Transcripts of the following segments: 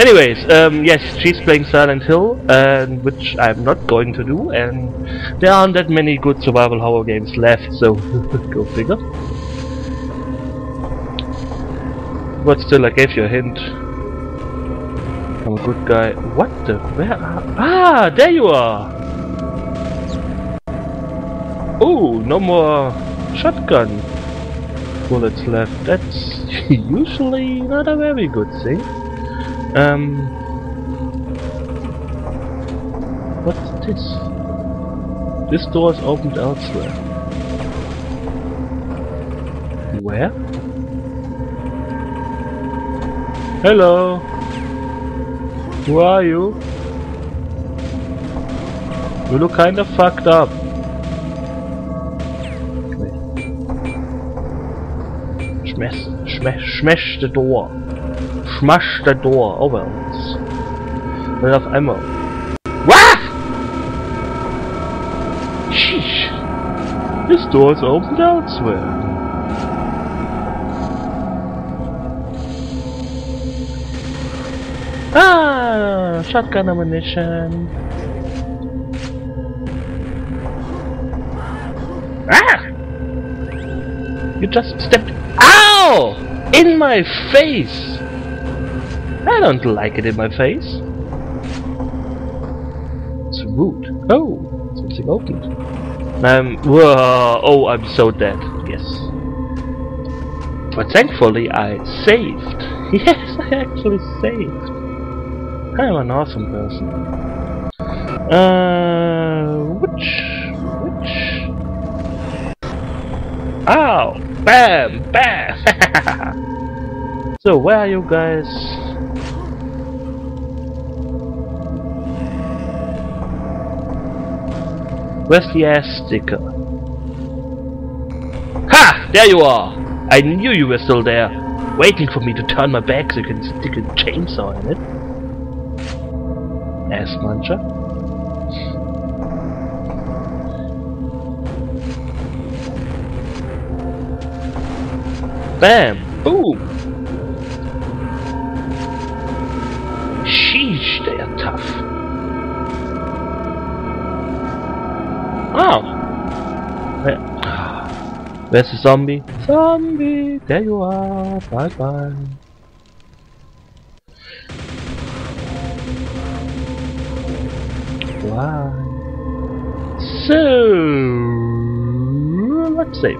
Anyways, um, yes, she's playing Silent Hill, and which I'm not going to do, and there aren't that many good survival horror games left, so go figure. But still, I gave you a hint. I'm a good guy. What the? Where are? Ah, there you are! Oh, no more shotgun bullets left. That's usually not a very good thing. Um, what's this? This door is opened elsewhere. Where? Hello. Who are you? You look kinda fucked up. Smash, smash, smash the door. Smash the door. Oh well. It's enough ammo. Wah! Sheesh. This door is opened elsewhere. Ah, shotgun ammunition. Ah! You just stepped. Ow! In my face! I don't like it in my face. It's rude. Oh, something opened. Um, whoa, oh, I'm so dead. Yes. But thankfully I saved. Yes, I actually saved. I'm an awesome person. Uh, which, which? Ow! Bam! Bam! so where are you guys? Where's the ass sticker? Ha! There you are! I knew you were still there, waiting for me to turn my back so you can stick a chainsaw in it. Ass muncher. Bam! Boom! Oh! Where's the zombie? Zombie! There you are! Bye bye! Why? So let's save.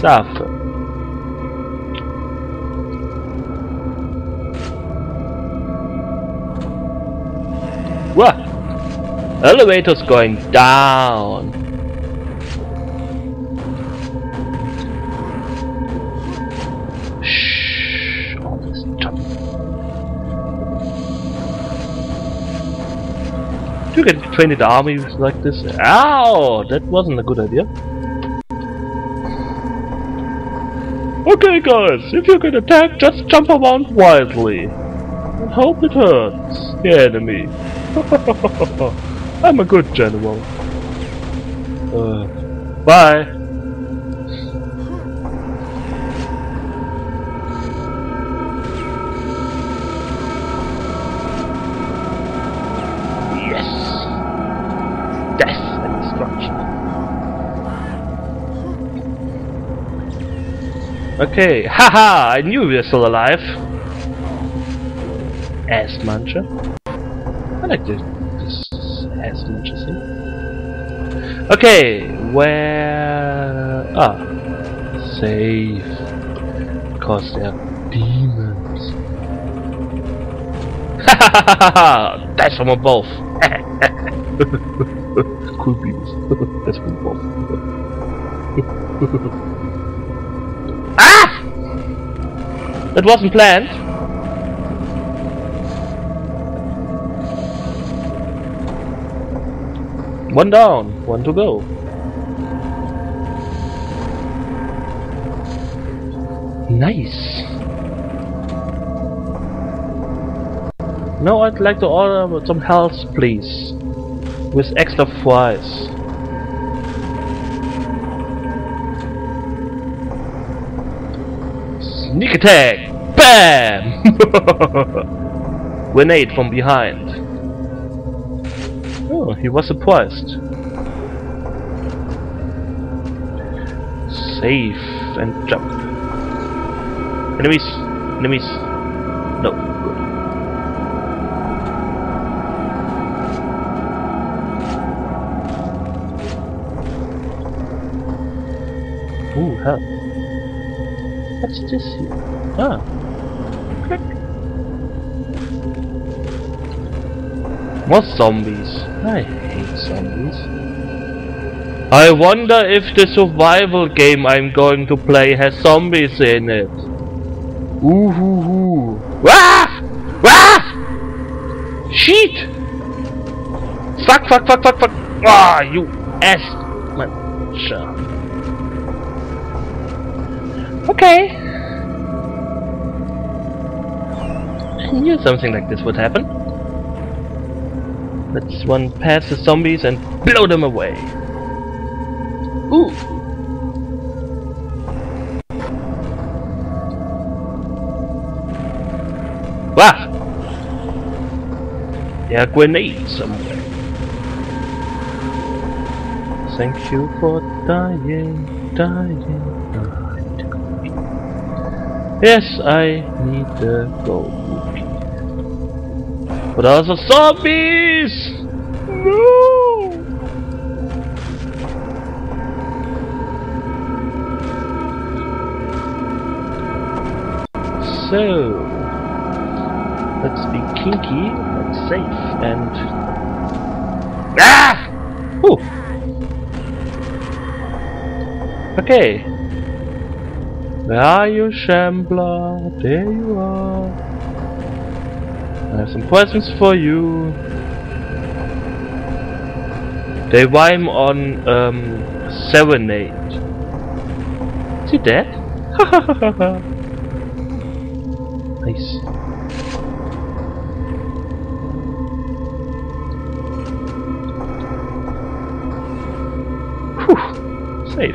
Suffer. What? Elevator's going down. Shh. Jump. You can train in the army like this. Ow! That wasn't a good idea. Okay guys, if you get attacked, just jump around wildly. And hope it hurts the enemy. I'm a good general. Uh, bye. Yes! Death and destruction. Okay, haha! I knew we were still alive. Ass muncher. I like this, this Okay, where? Ah, save. Because they're demons. Hahaha! That's from above. cool beans. That's from above. ah! That wasn't planned. One down, one to go. Nice. Now I'd like to order some health, please. With extra fries. Sneak attack! Bam! grenade from behind. Oh, he was surprised. Save and jump. Enemies! Enemies! No, good. Ooh, help. What's this here? Ah. More zombies. I hate zombies. I wonder if the survival game I'm going to play has zombies in it. Ooh hoo hoo. Wah! Wah! Shit! Fuck, fuck, fuck, fuck, fuck! Ah, you ass! Man, sure. Okay. I knew something like this would happen. Let's run past the zombies and blow them away. Ooh. Wow. There are grenades somewhere. Thank you for dying, dying, dying. Yes, I need the gold. But also zombies! No! So, let's be kinky and safe and... Ah! Ooh. Okay. Where are you, Shambler? There you are. I have some questions for you. They rhyme on um, serenade. Is he dead? nice. Whew. Safe.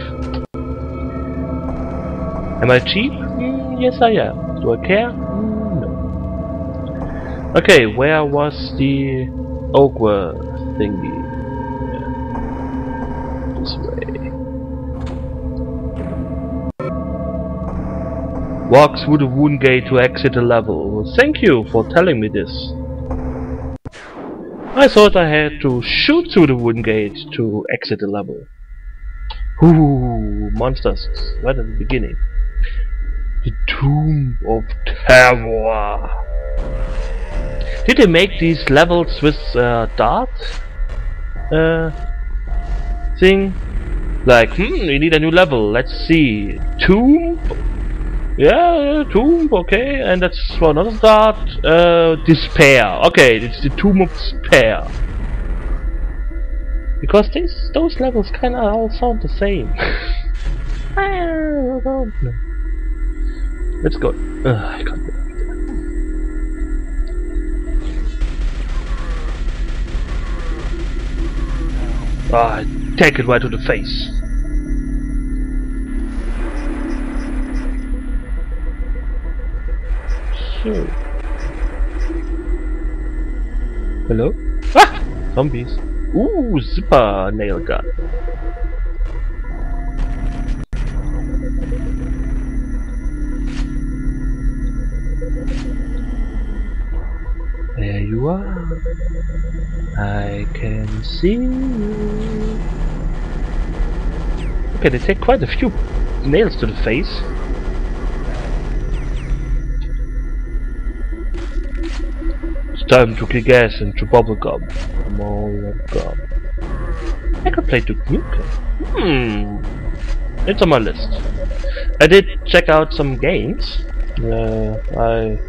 Am I cheap? Mm, yes I am. Do I care? Mm, no. Okay, where was the ogre thingy? Walk through the wound gate to exit the level. Thank you for telling me this. I thought I had to shoot through the wooden gate to exit the level. Ooh, monsters, right at the beginning. The Tomb of Terror. Did they make these levels with uh, dart uh, thing? Like, hmm, we need a new level. Let's see. Tomb? Yeah, Tomb, okay. And that's for another dart. Uh, Despair. Okay, it's the Tomb of Despair. Because these, those levels kinda all sound the same. I don't know. Let's go. Ugh, I can't. Ah, take it right to the face. Hello? Ah! Zombies. Ooh, zipper nail gun. There you are. I can see you. Okay, they take quite a few nails to the face. Time to kick ass into bubblegum. Come on, gum. I could play Duke Nukem. Hmm. It's on my list. I did check out some games. Uh, I